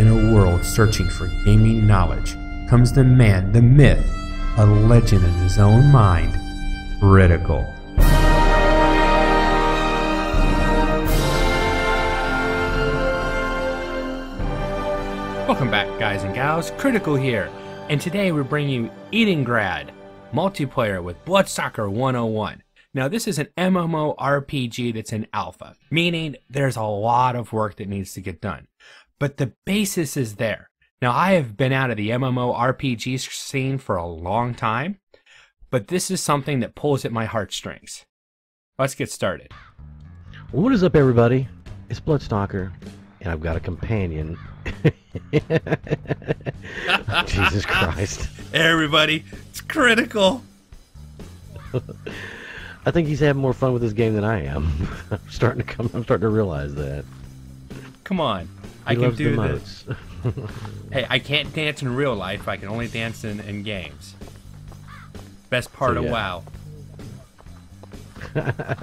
In a world searching for gaming knowledge comes the man, the myth, a legend in his own mind, Critical. Welcome back, guys and gals. Critical here, and today we're bringing you Edengrad multiplayer with Bloodsucker 101. Now, this is an MMORPG that's in alpha, meaning there's a lot of work that needs to get done. But the basis is there. Now, I have been out of the MMORPG scene for a long time, but this is something that pulls at my heartstrings. Let's get started. What is up, everybody? It's Bloodstalker, and I've got a companion. Jesus Christ. Hey, everybody, it's critical. I think he's having more fun with this game than I am. I'm starting to come. I'm starting to realize that. Come on, He I can do this. Hey, I can't dance in real life. I can only dance in, in games. Best part So, of yeah. WoW.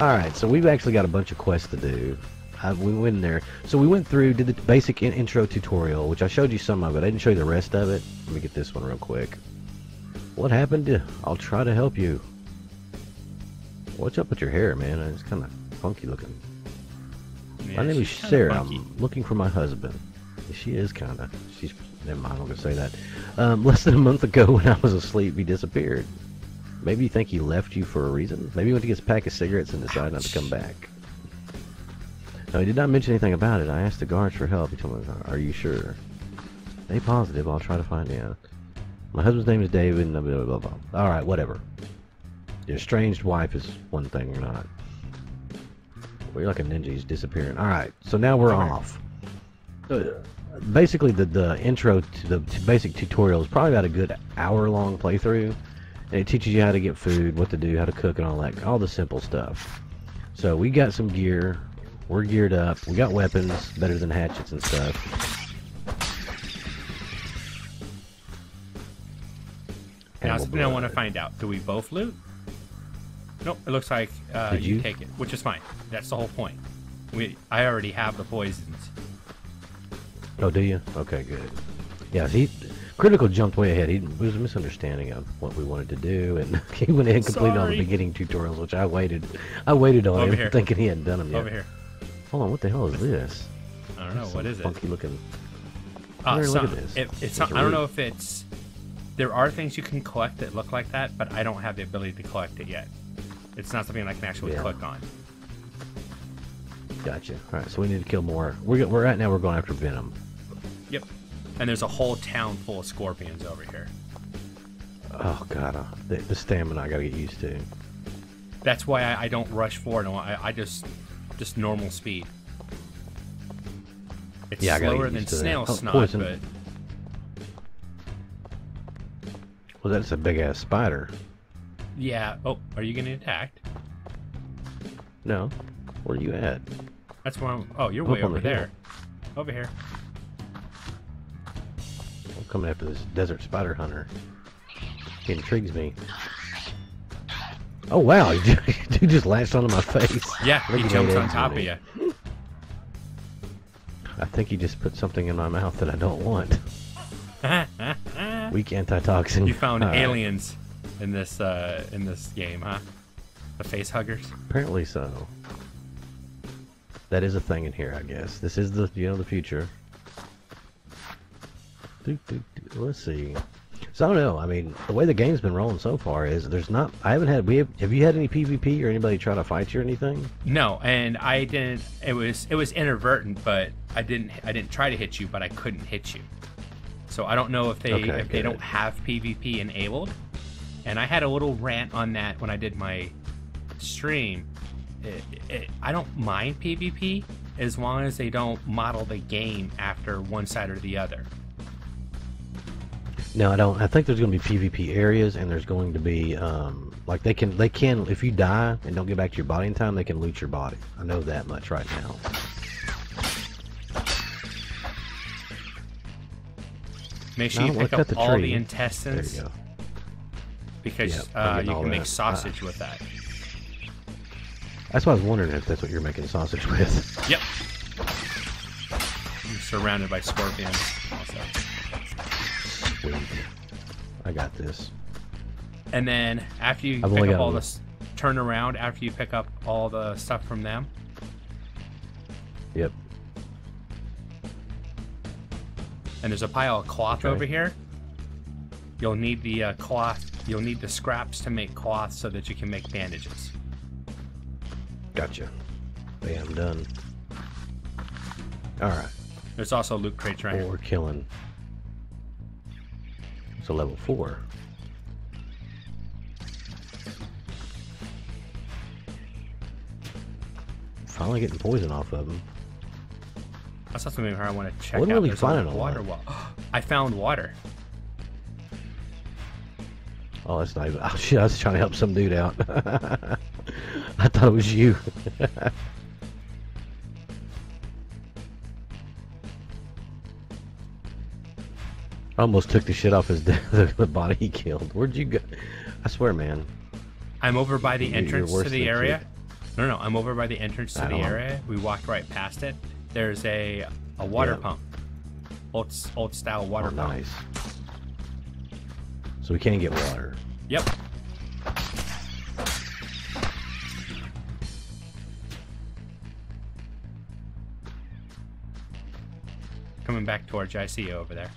All right, so we've actually got a bunch of quests to do. Uh, we went in there. So we went through, did the basic in- intro tutorial, which I showed you some of it. I didn't show you the rest of it. Let me get this one real quick. What happened to... I'll try to help you. What's up with your hair, man? It's kind of funky looking. Yeah, my name is Sarah. I'm looking for my husband. She is kind of. She's. Never mind. I'm gonna say that. Um, less than a month ago, when I was asleep, he disappeared. Maybe you think he left you for a reason. Maybe he went to get a pack of cigarettes and decided not to come back. No, he did not mention anything about it. I asked the guards for help. He told me, "Are you sure?" They positive. I'll try to find out. My husband's name is David. And blah, blah, blah, blah. All right, whatever. Your estranged wife is one thing or not. Well, you're like a ninja. He's disappearing. All right, so now we're Okay. off. So, basically, the the intro to the to basic tutorial is probably about a good hour long playthrough, and it teaches you how to get food, what to do, how to cook, and all that, all the simple stuff. So we got some gear. We're geared up. We got weapons better than hatchets and stuff. Now, Animal something I want to find out: Do we both loot? Nope. It looks like uh, you? you? take it, which is fine. That's the whole point. We, I already have the poisons. Oh, do you? Okay, good. Yeah, he critical jumped way ahead. He was a misunderstanding of what we wanted to do, and he went ahead and completed all the beginning tutorials, which I waited. I waited on Over him, here. thinking he hadn't done them yet. Over here. Hold on, what the hell is this? I don't know what is it. Funky looking. Uh, Here, look at this. It, it's some- I don't know if it's. There are things you can collect that look like that, but I don't have the ability to collect it yet. It's not something I can actually Yeah. click on. Gotcha. All right, so we need to kill more. We're we're right now. We're going after Venom. Yep. And there's a whole town full of scorpions over here. Oh god, uh, the, the stamina I gotta get used to. That's why I, I don't rush forward. No, I, I just just normal speed. It's Yeah, slower than used to that. snail Oh, snot, poison. but Well, that's a big ass spider. Yeah. Oh, are you getting attacked? No, where are you at? That's where I'm. Oh, you're way over the there. Over here. I'm coming after this desert spider hunter. He intrigues me. Oh wow, dude just latched onto my face. Yeah, he jumps on top of you. I think he just put something in my mouth that I don't want. Weak antitoxin. you found All right. In this uh, in this game, huh? The face huggers. Apparently so. That is a thing in here, I guess. This is the you know the future. Doo, doo, doo. Let's see. So I don't know. I mean, the way the game's been rolling so far is there's not. I haven't had. We have. Have you had any PvP or anybody try to fight you or anything? No, and I didn't. It was it was inadvertent, but I didn't I didn't try to hit you, but I couldn't hit you. So I don't know if they Okay, if they don't have PvP enabled. And I had a little rant on that when I did my stream. It, it, I don't mind PvP as long as they don't model the game after one side or the other. No, I don't. I think there's going to be PvP areas, and there's going to be um, like they can they can if you die and don't get back to your body in time, they can loot your body. I know that much right now. Make sure No, you pick up the all the tree. There you intestines go. Because Yep, uh, you can make that. sausage with that. That's why I was wondering if that's what you're making sausage with. Yep. Me surrounded by scorpions. Also. Sweet. I got this. And then after you I've pick up all one. this, turn around after you pick up all the stuff from them. Yep. And there's a pile of cloth Okay. over here. You'll need the uh, cloth. You'll need the scraps to make cloth so that you can make bandages. Gotcha. Bam, done. Alright. There's also loot crates right here. Four killing. It's a level four. Finally getting poison off of them. That's not something I want to check Wasn't out. really There's finding a a water well. I found water. Oh, that's not even. Oh, shit, I was trying to help some dude out. I thought it was you. I almost took the shit off his the, the body he killed. Where'd you go? I swear, man. I'm over by the entrance to the area. No, no, I'm over by the entrance to I the area. We walked right past it. There's a a water Yeah. pump, old old style water Oh, pump. nice. So we can't get water. Yep. Coming back towards you, I see you over there.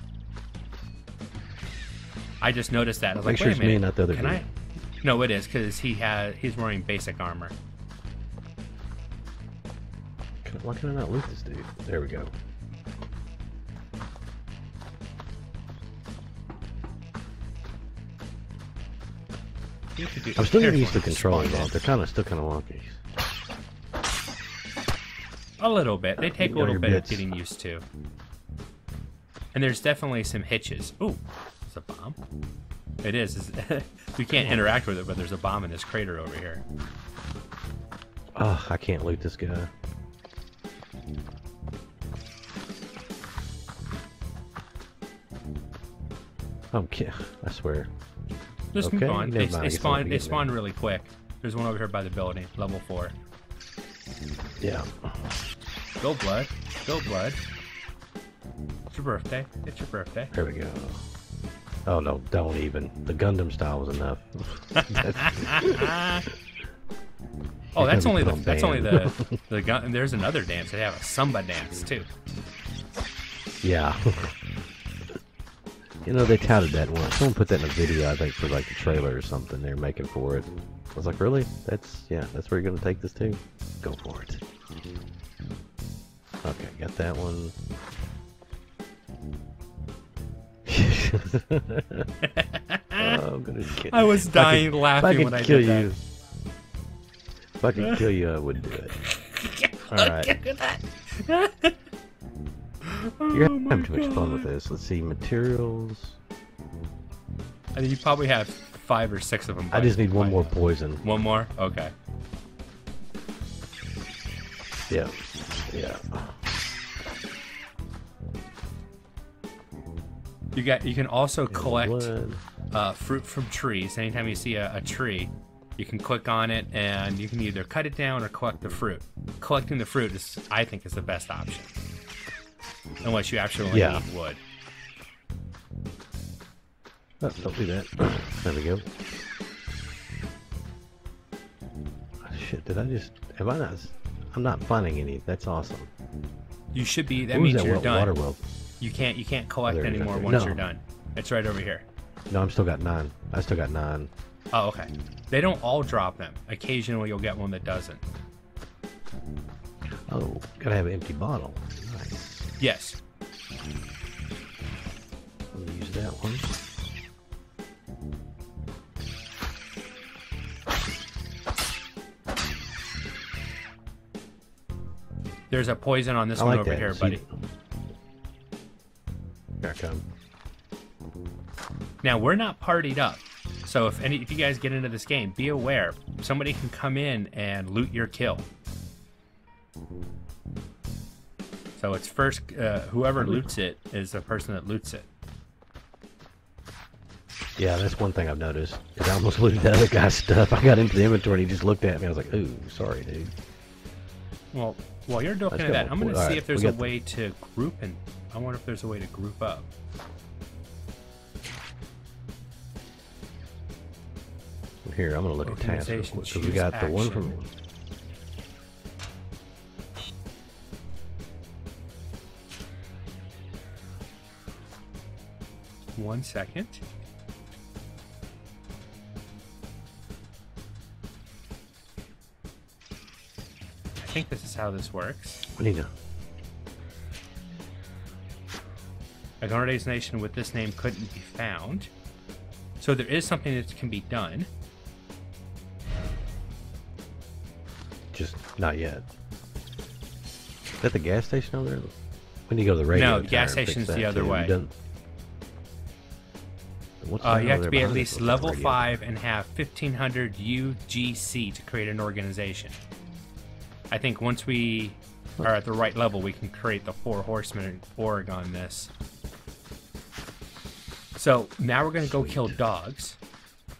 I just noticed that. I was Make like, sure wait it's a me minute. and not the other Can dude. I? No, it is because he has he's wearing basic armor. Can- Why can I not loot this dude? There we go. I'm still getting used to controlling that. They're kind of still kind of wonky. A little bit. They take a little bit bits. of getting used to. And there's definitely some hitches. Ooh, it's a bomb. It is. we can't interact with it, but there's a bomb in this crater over here. Oh, I can't loot this guy. Oh, I'm ki- I swear. Just Okay, move on. never They, mind, they I guess I'll spawn. They spawn really quick. There's one over here by the building, level four. Yeah. Go blood. Go blood. It's your birthday. It's your birthday. There we go. Oh no, don't even. The Gangnam style was enough. Oh, that's- Oh, that's only the that's only the the gun. There's another dance. They have a samba dance too. yeah. you know, they touted that one. Someone put that in a video, I think, for like the trailer or something they're making for it. I was like, really? That's, yeah, that's where you're gonna take this to? Go for it. Okay, got that one. oh, I'm gonna kill I was If I dying could- laughing I when I kill did that. you. If I could kill you, I would do it. Alright. You're Oh having too much fun with this. Let's see, materials. I think you probably have five or six of them. I just need one more poison. One more? Okay. Yeah. Yeah. You got. You can also collect uh, fruit from trees. Anytime you see a, a tree, you can click on it and you can either cut it down or collect the fruit. Collecting the fruit is, I think, is the best option. Unless you actually Yeah. need wood. Oh, don't do that. There we go. Ah, Shit, did I just... Have I not... I'm not finding any. That's awesome. You should be. That was means that you're wa- done. water well? You can't. You can't collect there anymore once No. you're done. It's right over here. No, I'm still got nine. I still got nine. Oh, okay. They don't all drop them. Occasionally, you'll get one that doesn't. Oh, gotta have an empty bottle. Yes. Me use that one. There's a poison on this I one like over that. here, buddy. Here I come. Now we're not partied up, so if any if you guys get into this game, be aware somebody can come in and loot your kill. So it's first uh, whoever loots it is the person that loots it. Yeah, that's one thing I've noticed. Is I almost looted the other guy's stuff. I got into the inventory and he just looked at me. I was like, ooh, sorry, dude. Well, While you're looking at that, I'm going to see right, if there's a way to group and I wonder if there's a way to group up. Here, I'm gonna look at tasks real Organization, quick because we got the one action. from. One second. I think this is how this works. We need to. An nation with this name couldn't be found. So there is something that can be done. Just not yet. Is that the gas station over there? When do you go to the radio. No, the gas tower and fix station's the other. You way. Uh, you have to be at least level radio? 5 and have 1500 UGC to create an organization. I think once we are at the right level, we can create the Four Horsemen org on this. So now we're going to go kill dogs.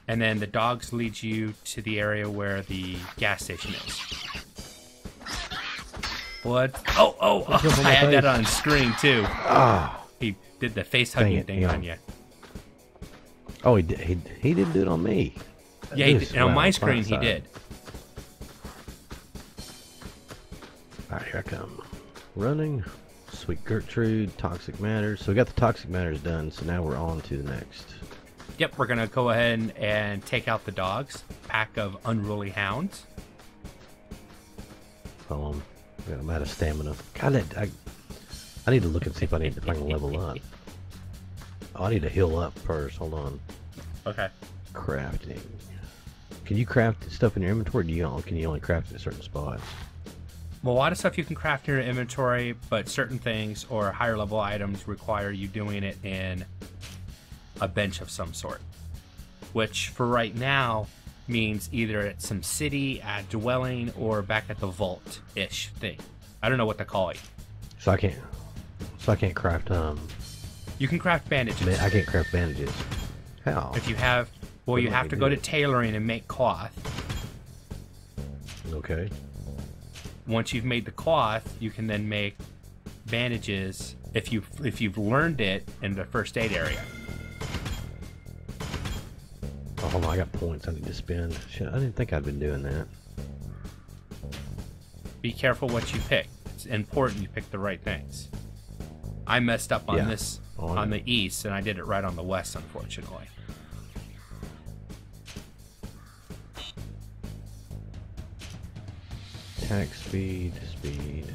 And then the dogs lead you to the area where the gas station is. What? Oh, oh, oh I had that on screen too. Ah. He did the face hugging thing on you. Oh, he did. He, he didn't do it on me. Yeah, he did. On my screen, he did. All right, here I come. Running. Sweet Gertrude, Toxic Matters. So we got the Toxic Matters done. So now we're on to the next. Yep, we're gonna go ahead and, take out the dogs. Pack of unruly hounds. Um, I'm out of stamina. God, I, I, I need to look and see if I need to can level up. Oh, I need to heal up first. Hold on. Okay. Crafting. Can you craft stuff in your inventory? Do you only, can you only craft it at certain spots? Well, a lot of stuff you can craft in your inventory, but certain things or higher level items require you doing it in a bench of some sort. Which, for right now, means either at some city, at dwelling, or back at the vault ish thing. I don't know what to call it. So I can't. So I can't craft um. You can craft bandages. I can't craft bandages. How? If you have, well, you have to me go to tailoring and make cloth. Okay. once you've made the cloth, you can then make bandages if you if you've learned it in the first aid area. Oh, hold on. I got points I need to spend. Shit, I didn't think I'd been doing that. Be careful what you pick. It's important you pick the right things. I messed up on Yeah. this Oh, on yeah. the east, and I did it right on the west, unfortunately. Attack speed, speed.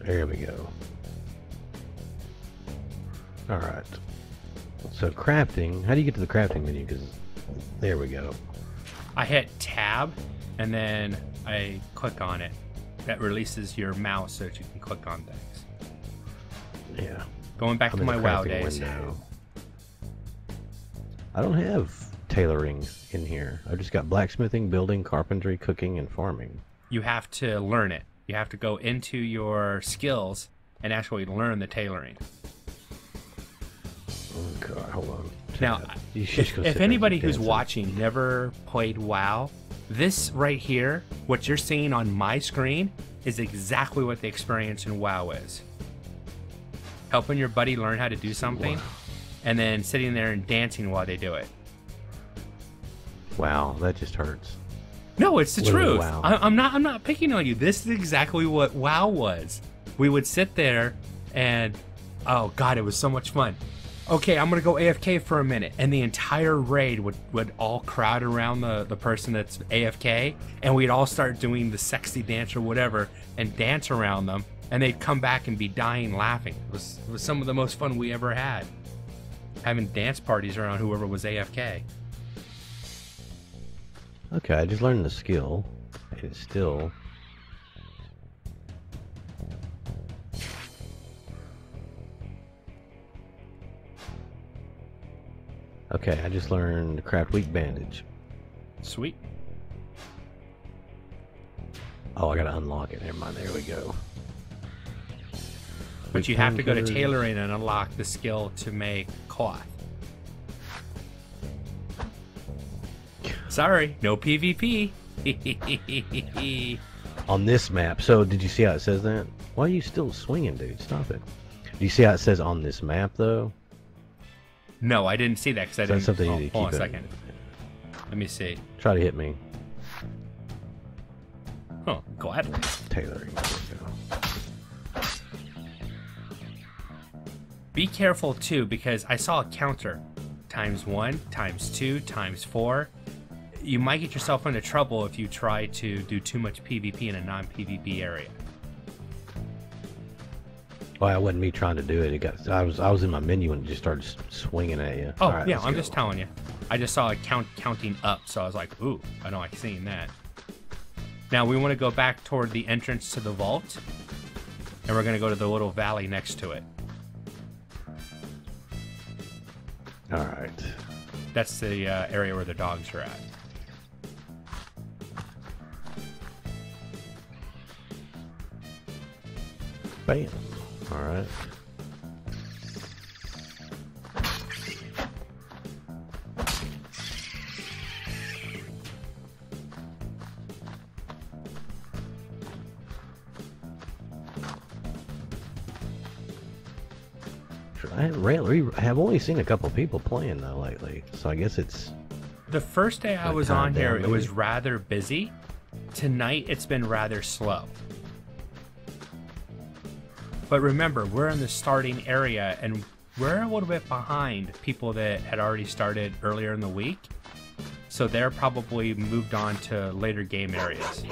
There we go. Alright. So crafting, how do you get to the crafting menu? Because there we go. I hit tab, and then I click on it. That releases your mouse so that you can click on things. Yeah. Going back I'm to my WoW days. window. I don't have tailoring in here. I've just got blacksmithing, building, carpentry, cooking, and farming. You have to learn it. You have to go into your skills and actually learn the tailoring. Oh hold on. Now, Tab. You should if, if anybody who's dance. watching never played WoW, this right here, what you're seeing on my screen, is exactly what the experience in WoW is. Helping your buddy learn how to do something, Wow. and then sitting there and dancing while they do it. Wow, that just hurts. No, it's the Literally, truth. WoW. I, I'm not. I'm not picking on you. This is exactly what WoW was. We would sit there, and oh god, it was so much fun. Okay, I'm gonna go AFK for a minute, and the entire raid would would all crowd around the the person that's AFK, and we'd all start doing the sexy dance or whatever, and dance around them, and they'd come back and be dying laughing. It was it was some of the most fun we ever had. Having dance parties around whoever was AFK. Okay, I just learned the skill. It's still. Okay, I just learned craft weak bandage. Sweet. Oh, I gotta unlock it. Never mind. There we go. But you have to go to tailoring and unlock the skill to make cloth. Sorry, no PvP. On this map. So, did you see how it says that? Why are you still swinging, dude? Stop it. Do you see how it says on this map, though? No, I didn't see that because I So didn't. something oh, hold on a second. Let me see. Try to hit me. Oh, gladly. Tailoring. There we go. Be careful too, because I saw a counter times one, times two, times four. You might get yourself into trouble if you try to do too much PvP in a non PvP area. Well, it wasn't me trying to do it. It got. I was. I was in my menu and it just started swinging at you. Oh, right, yeah, I'm go. just telling you. I just saw it count counting up, so I was like, ooh, I don't like seeing that. Now we want to go back toward the entrance to the vault, and we're going to go to the little valley next to it. All right. That's the uh, area where the dogs are at. Bam. All right. I really, have only seen a couple people playing though lately, so I guess it's The first day I was on here, down, it was rather busy. Tonight, it's been rather slow. But remember, we're in the starting area, and we're a little bit behind people that had already started earlier in the week. So they're probably moved on to later game areas.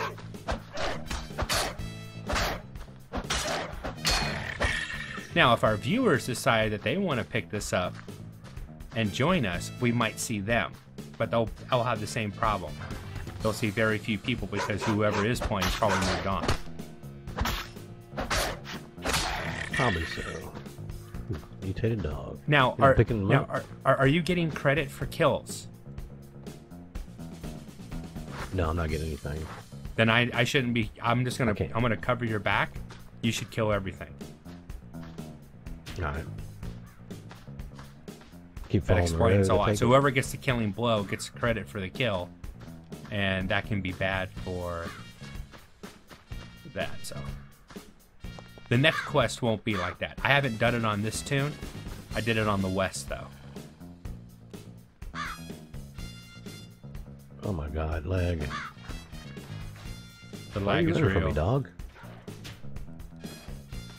Now, if our viewers decide that they want to pick this up and join us, we might see them, but they'll, they'll have the same problem. They'll see very few people because whoever is playing probably moved on. Probably so. Ooh, Mutated dog. Now, You're are, picking them now are, are, are you getting credit for kills? No, I'm not getting anything. Then I, I shouldn't be. I'm just gonna I'm gonna cover your back. You should kill everything. All right. Keep That following the explains road, a I lot. So it. whoever gets the killing blow gets credit for the kill, and that can be bad for that. So the next quest won't be like that. I haven't done it on this tune. I did it on the west though. Oh my god, leg. The lag is real. me, dog?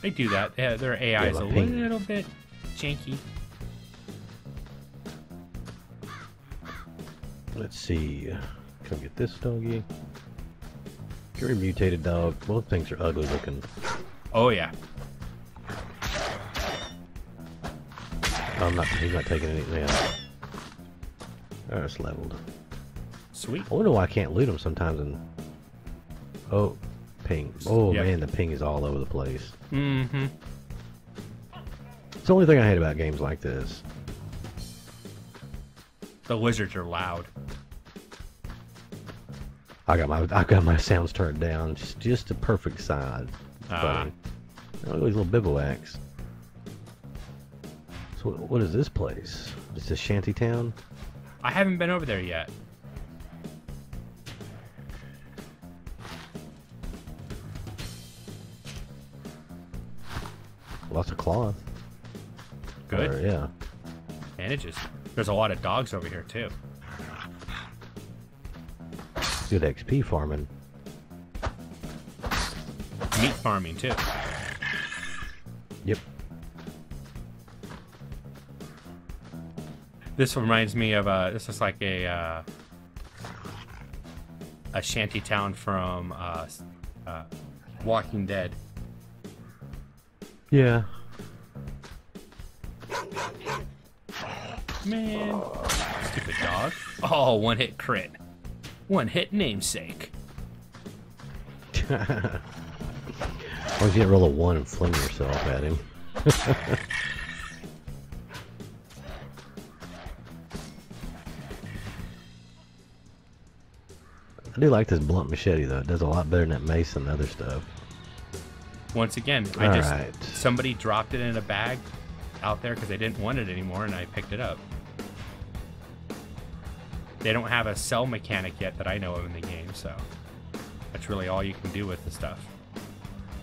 They do that. Yeah, their AI is a ping. little bit janky. Let's see. Come get this doggy. You're a mutated dog. Both things are ugly looking. Oh yeah. I'm not. He's not taking anything out. Oh, it's leveled. Sweet. I wonder why I can't loot them sometimes. And oh, ping. Oh Yep. man, the ping is all over the place. Mm-hmm. It's the only thing I hate about games like this. The lizards are loud. I got my I got my sounds turned down just just the perfect side. Ah. Funny. Oh, these little bivouacs. So what, what is this place? It's a shanty town. I haven't been over there yet. Lots of cloth. Good. Or, yeah. Bandages. There's a lot of dogs over here too. Good XP farming. Meat farming too. Yep. This reminds me of uh this is like a uh a shanty town from uh, uh Walking Dead. Yeah. Man, stupid dog. Oh, one hit crit. One hit namesake. Don't you roll a one and fling yourself at him? I do like this blunt machete though. It does a lot better than that mace and other stuff. Once again, I All just right. somebody dropped it in a bag out there because they didn't want it anymore, and I picked it up. They don't have a sell mechanic yet that I know of in the game, so that's really all you can do with the stuff.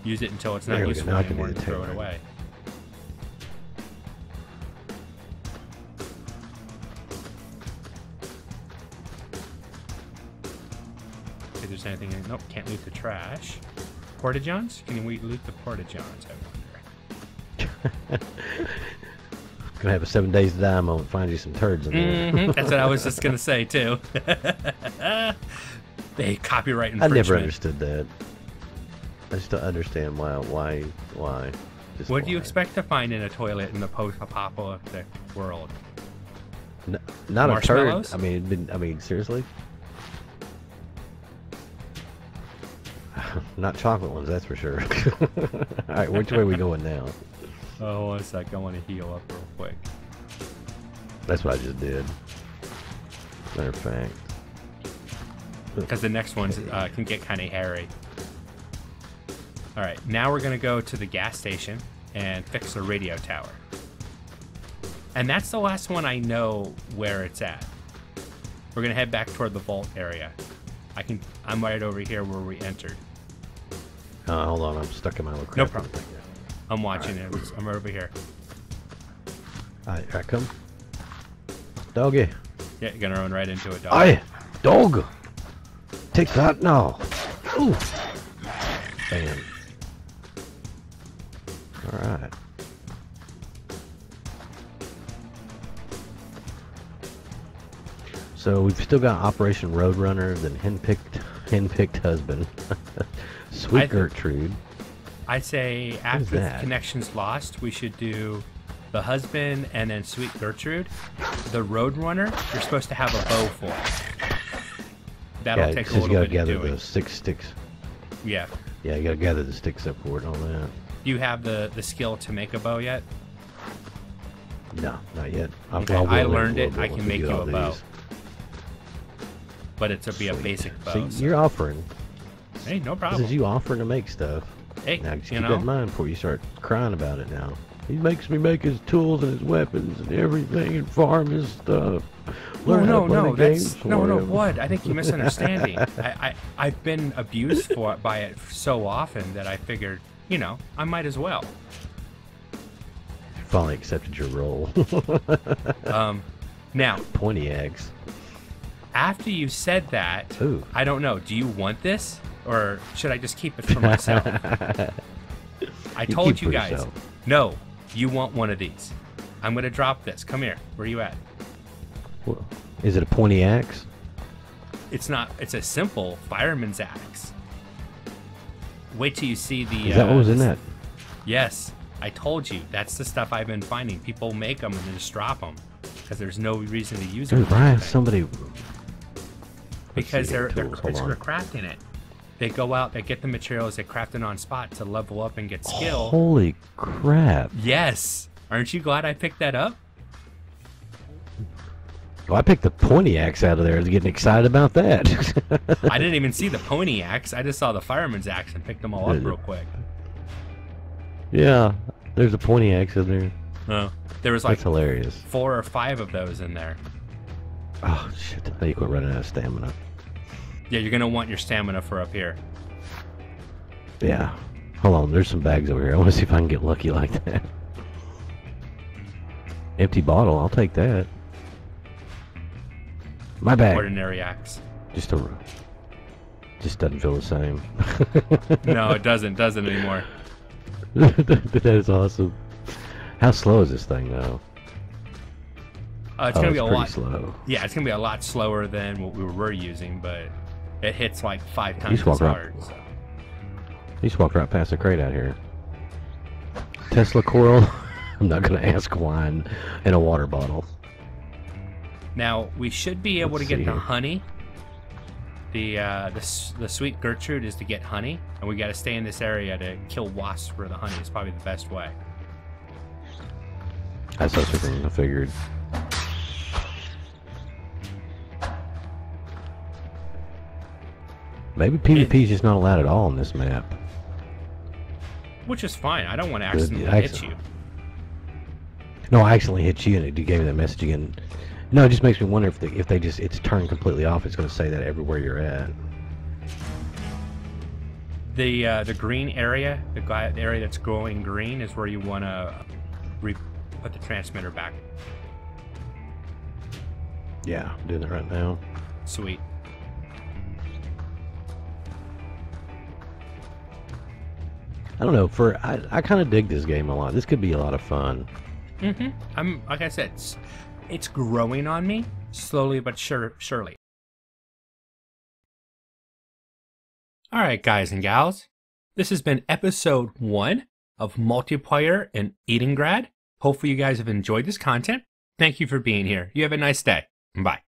Use it until it's not There useful anymore and throw it away. If there's anything. In, nope, can't loot the trash. Porta johns? Can we loot the porta johns? I wonder. Gonna have a seven days to die moment. Find you some turds in there. Mhm, That's what I was just gonna say too. they copyright infringement. I never understood that. I just don't understand why. Why? Why? Just What do you expect to find in a toilet in the post-apocalyptic world? N- not a turd. I mean, I mean, seriously. Not chocolate ones, that's for sure. All right, which way are we going now? Oh, one sec. I want to heal up real quick. That's what I just did. Matter of fact. because the next ones uh, can get kind of hairy. All right, now we're gonna go to the gas station and fix the radio tower, and that's the last one I know where it's at. We're gonna head back toward the vault area. I can. I'm right over here where we entered. Uh, hold on, I'm stuck in my little No problem. I'm watching it. I'm right over here. All right, here I come. Doggy. Yeah, you're gonna run right into it, dog. Aye, dog. Take that now. Ooh. Bam. All right. So we've still got Operation Roadrunner, then Henpecked, Henpecked Husband, Sweet I- Gertrude. I say after the connection's lost, we should do the husband and then Sweet Gertrude. The Roadrunner, you're supposed to have a bow for. That'll yeah, take a because you little gotta bit gather of doing. the six sticks. Yeah. Yeah, you gotta gather the sticks up for it and all that. Do you have the the skill to make a bow yet? No, not yet. I'll- Okay, I'll I learned it. I can make you a bow. these. But it's a be a basic bow. See, so- you're offering. Hey, no problem. This is you offering to make stuff. Hey, Now just you keep know, that in mind before you start crying about it now. He makes me make his tools and his weapons and everything and farm his stuff. No, Learn how no, no. That's no, no. him. What? I think you're misunderstanding. I, I, I've been abused for by it so often that I figured, you know, I might as well. Finally accepted your role. Um, now, Pointy eggs. after you said that, Ooh. I don't know. Do you want this, or should I just keep it for myself? I You told you guys. yourself. No, you want one of these. I'm gonna drop this. Come here. Where are you at? Well, Is it a pointy axe? It's not. It's a simple fireman's axe. Wait till you see the. Is that uh, what was in that? Yes, I told you. That's the stuff I've been finding. People make them and then just drop them because there's no reason to use them. Brian. Somebody. because they're they're, they're crafting it. They go out, they get the materials, they craft it on spot to level up and get skill. Holy crap! Yes, aren't you glad I picked that up? Well, I picked the pointy axe out of there. I was getting excited about that. I didn't even see the pony axe. I just saw the fireman's axe and picked them all up real quick. yeah, there's a pointy axe in there. Oh, there was like That's hilarious. four or five of those in there. Oh shit! Now you quit running out of stamina. Yeah, you're gonna want your stamina for up here. Yeah. Hold on, there's some bags over here. I want to see if I can get lucky like that. Empty bottle, I'll take that. My bad. Ordinary axe. Just a. Just doesn't feel the same. No, it doesn't. Doesn't anymore. that is awesome. How slow is this thing though? Uh, it's oh, gonna it's be a lot. slow. Yeah, it's gonna be a lot slower than what we were using, but it hits like five times as hard. So. You just walked right past the crate out here. Tesla coil. I'm not gonna ask wine in a water bottle. Now we should be able Let's to get the honey. The uh, the the sweet Gertrude is to get honey, and we got to stay in this area to kill wasps for the honey. It's probably the best way. That's such a thing. I figured. Maybe PvP is just not allowed at all on this map. Which is fine. I don't want to accidentally hit you. No, I accidentally hit you and it gave me that message again. No, it just makes me wonder if they, if they just it's turned completely off. It's going to say that everywhere you're at. The uh, the green area, the, guy, the area that's glowing green, is where you want to put the transmitter back. Yeah, I'm doing it right now. Sweet. I don't know. For I, I kind of dig this game a lot. This could be a lot of fun. Mm-hmm. I'm like I said, it's, growing on me slowly but sure, surely. All right, guys and gals, this has been episode one of multiplayer in Edengrad. Hopefully, you guys have enjoyed this content. Thank you for being here. You have a nice day. Bye.